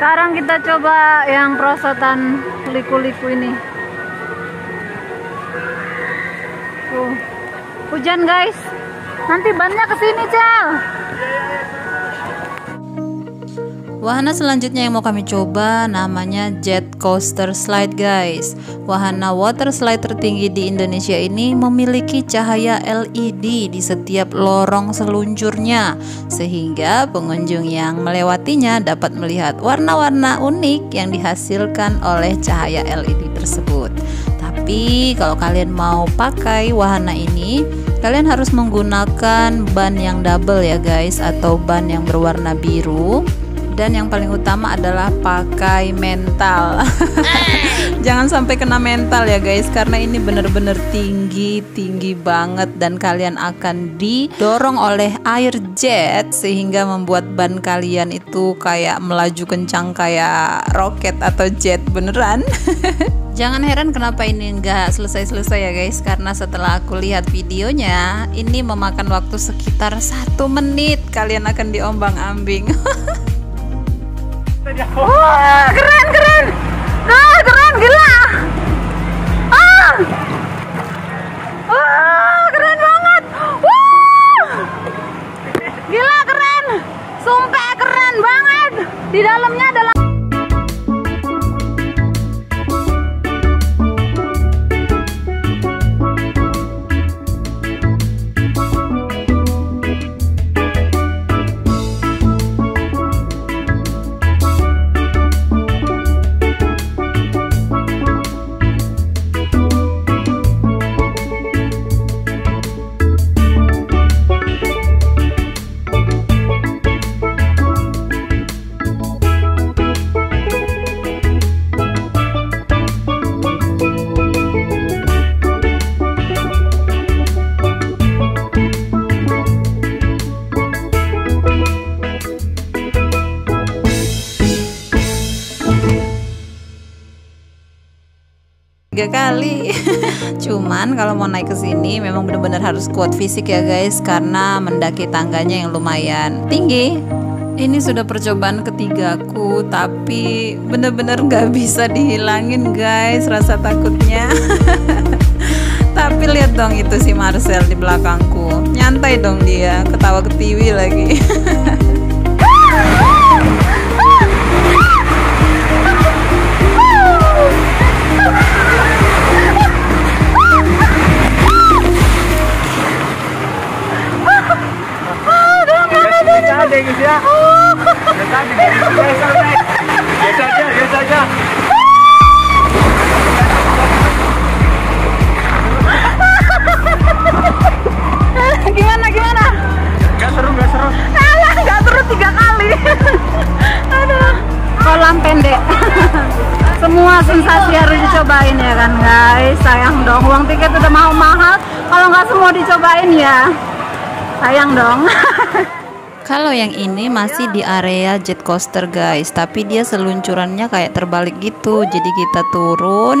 Sekarang kita coba yang perosotan liku-liku ini. Tuh. Hujan guys. Nanti bannya ke sini, Cel. Wahana selanjutnya yang mau kami coba namanya Jet Coaster Slide guys. Wahana water slide tertinggi di Indonesia ini memiliki cahaya LED di setiap lorong seluncurnya Sehingga pengunjung yang melewatinya dapat melihat warna-warna unik yang dihasilkan oleh cahaya LED tersebut. Tapi kalau kalian mau pakai wahana ini Kalian harus menggunakan ban yang double ya guys Atau ban yang berwarna biru dan yang paling utama adalah pakai mental. Jangan sampai kena mental ya guys karena ini bener-bener tinggi tinggi banget dan kalian akan didorong oleh air jet sehingga membuat ban kalian itu kayak melaju kencang kayak roket atau jet beneran. Jangan heran kenapa ini nggak selesai-selesai ya guys Karena setelah aku lihat videonya Ini memakan waktu sekitar satu menit Kalian akan diombang ambing Wah, keren keren. Nah, keren gila. Ah. Tiga kali. Cuman kalau mau naik ke sini memang benar-benar harus kuat fisik ya guys karena mendaki tangganya yang lumayan tinggi. Ini sudah percobaan ketigaku tapi benar-benar nggak bisa dihilangin guys rasa takutnya. tapi lihat dong itu si Marcel di belakangku. Nyantai dong dia, ketawa ketiwi lagi. biasa. Biasa aja, biasa aja. gimana gimana? Gak seru, gak seru. Alah, nggak terus tiga kali. Aduh, kolam pendek. Semua sensasi harus dicobain ya kan guys. Sayang dong, uang tiket udah mau mahal. Kalau nggak semua dicobain ya, sayang dong. Kalau yang ini masih di area jet coaster guys, tapi dia seluncurannya kayak terbalik gitu. Jadi kita turun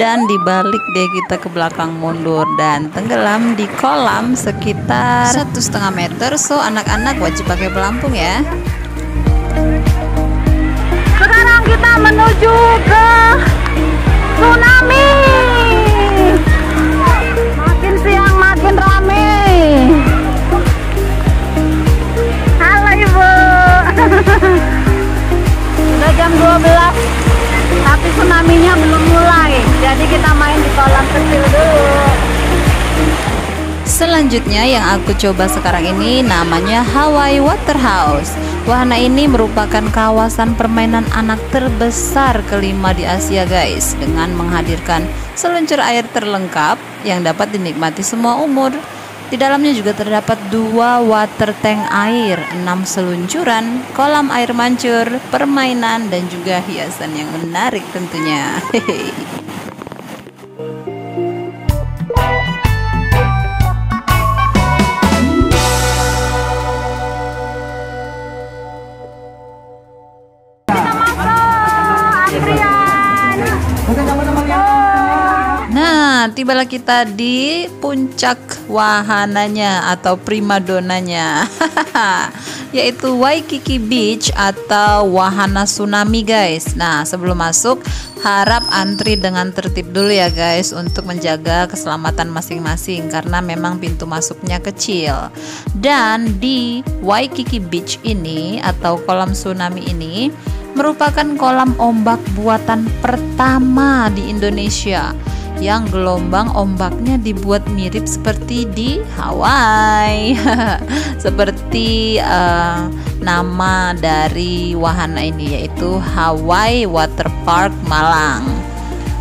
dan dibalik deh kita ke belakang mundur dan tenggelam di kolam sekitar satu setengah meter. So anak-anak wajib pakai pelampung ya. Sekarang kita menuju ke tsunami. Makin siang makin rame. Selanjutnya yang aku coba sekarang ini namanya Hawaii Waterhouse. Wahana ini merupakan kawasan permainan anak terbesar kelima di Asia guys dengan menghadirkan seluncur air terlengkap yang dapat dinikmati semua umur. Di dalamnya juga terdapat dua water tank air, enam seluncuran, kolam air mancur, permainan, dan juga hiasan yang menarik tentunya. Hehehe. Nah, tibalah kita di puncak wahananya atau primadonanya. yaitu Waikiki Beach atau wahana tsunami guys. Nah, sebelum masuk harap antri dengan tertib dulu ya guys untuk menjaga keselamatan masing-masing karena memang pintu masuknya kecil. Dan di Waikiki Beach ini atau kolam tsunami ini merupakan kolam ombak buatan pertama di Indonesia yang gelombang ombaknya dibuat mirip seperti di Hawaii. seperti uh, nama dari wahana ini yaitu Hawaii Water Park Malang.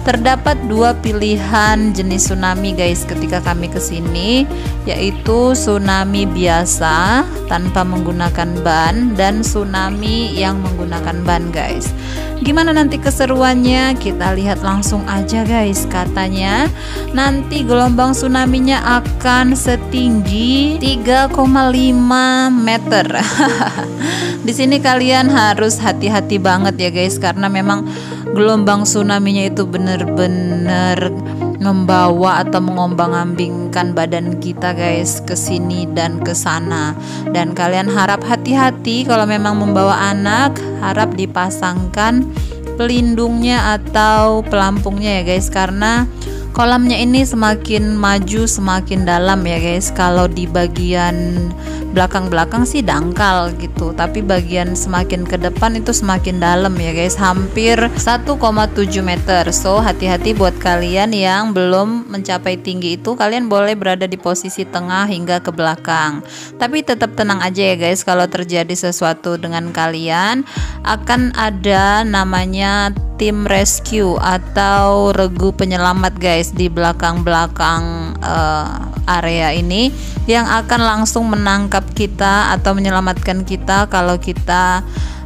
Terdapat dua pilihan jenis tsunami guys ketika kami ke sini yaitu tsunami biasa tanpa menggunakan ban dan tsunami yang menggunakan ban guys. Gimana nanti keseruannya? Kita lihat langsung aja guys. Katanya nanti gelombang tsunaminya akan setinggi 3,5 meter. Di sini kalian harus hati-hati banget ya guys karena memang gelombang tsunami-nya itu benar-benar membawa atau mengombang-ambingkan badan kita guys ke sini dan ke sana. Dan kalian harap hati-hati kalau memang membawa anak harap dipasangkan pelindungnya atau pelampungnya ya guys karena kolamnya ini semakin maju semakin dalam ya guys. Kalau di bagian belakang-belakang sih dangkal gitu tapi bagian semakin ke depan itu semakin dalam ya guys. Hampir 1,7 meter. So hati-hati buat kalian yang belum mencapai tinggi itu. Kalian boleh berada di posisi tengah hingga ke belakang. Tapi tetap tenang aja ya guys. Kalau terjadi sesuatu dengan kalian akan ada namanya tim rescue atau regu penyelamat guys di belakang-belakang uh, area ini yang akan langsung menangkap kita atau menyelamatkan kita kalau kita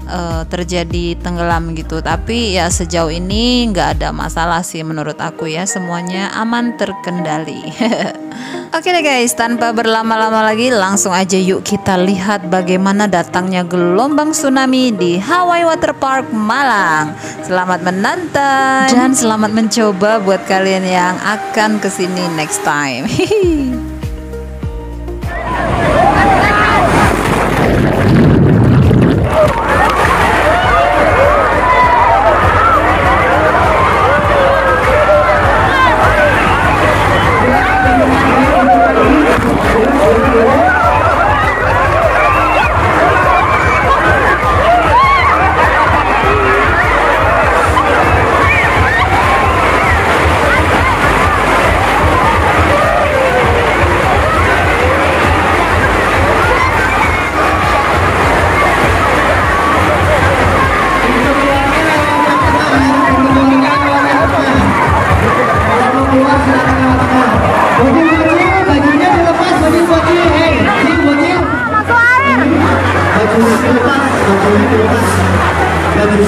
uh, terjadi tenggelam gitu tapi ya sejauh ini nggak ada masalah sih menurut aku ya semuanya aman terkendali Oke deh guys, tanpa berlama-lama lagi langsung aja yuk kita lihat bagaimana datangnya gelombang tsunami di Hawaii Water Park Malang. Selamat menonton dan selamat mencoba buat kalian yang akan ke sini next time.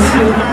Oke,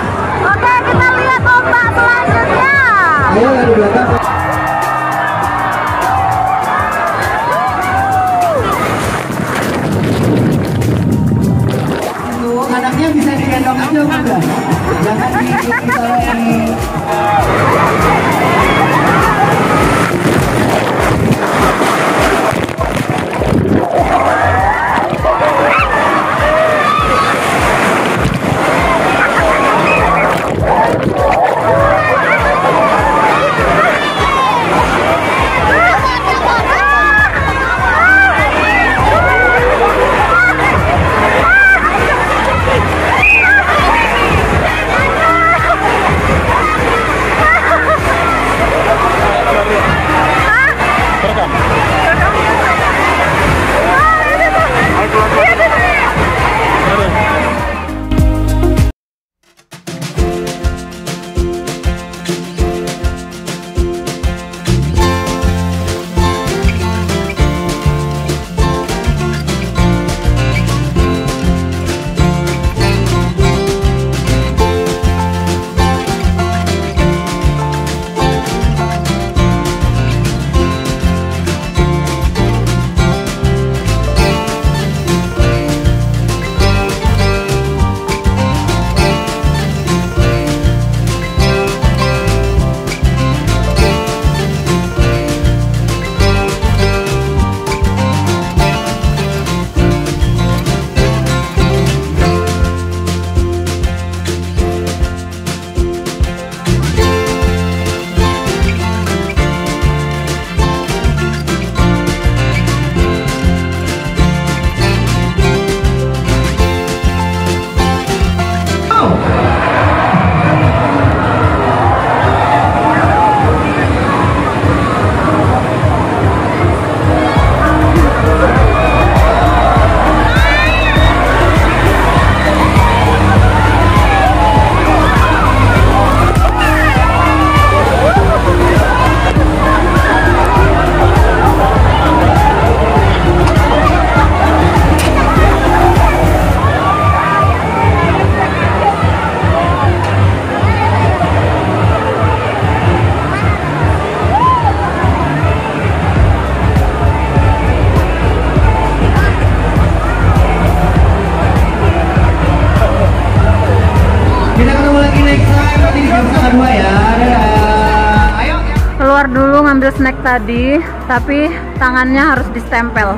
ngambil snack tadi, tapi tangannya harus distempel.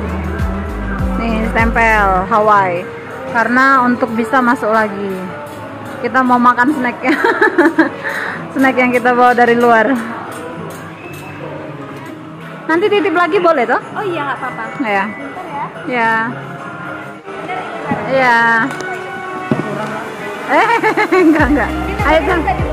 Nih, stempel Hawaii. Karena untuk bisa masuk lagi. Kita mau makan snacknya. snack yang kita bawa dari luar. Nanti titip lagi boleh toh? Oh iya nggak apa-apa. Ya. Bentar ya. Ya. Ya. Eh, enggak enggak. Ayo,